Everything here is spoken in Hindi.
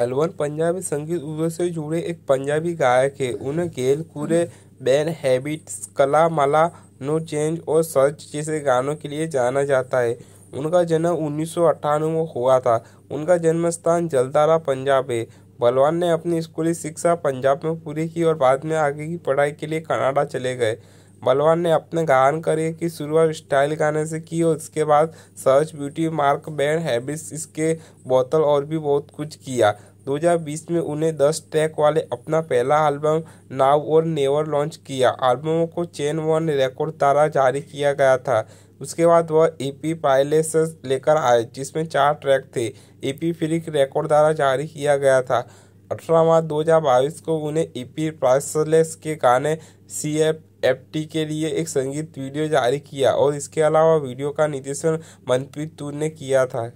अलवन पंजाबी संगीत उद्योग से जुड़े एक पंजाबी गायक हैं। उन्हें गेल कूरे बैड हैबिट्स कला माला नो चेंज और सर्च जैसे गानों के लिए जाना जाता है। उनका जन्म उन्नीस सौ अट्ठानबे में हुआ था। उनका जन्म स्थान जलदारा, पंजाब है। बलवान ने अपनी स्कूली शिक्षा पंजाब में पूरी की और बाद में आगे की पढ़ाई के लिए कनाडा चले गए। बलवान ने अपने गायन करियर की शुरुआत स्टाइल गाने से की और उसके बाद search beauty mark band habits इसके बोतल और भी बहुत कुछ किया। 2020 में उन्हें 10 ट्रैक वाले अपना पहला एल्बम नाव और नेवर लॉन्च किया। एल्बमों को चेन वन रिकॉर्ड द्वारा जारी किया गया था। उसके बाद वह ईपी पायलेस लेकर आए, जिसमें चार ट्रैक थे। ईपी फ्रिक रिकॉर्ड द्वारा जारी किया गया था। अठारह मार्च दो हज़ार बाईस को उन्हें ईपी प्राइसलेस के गाने सी एफ़ एफ़ टी के लिए एक संगीत वीडियो जारी किया और इसके अलावा वीडियो का निर्देशन मनप्रीत तूर ने किया था।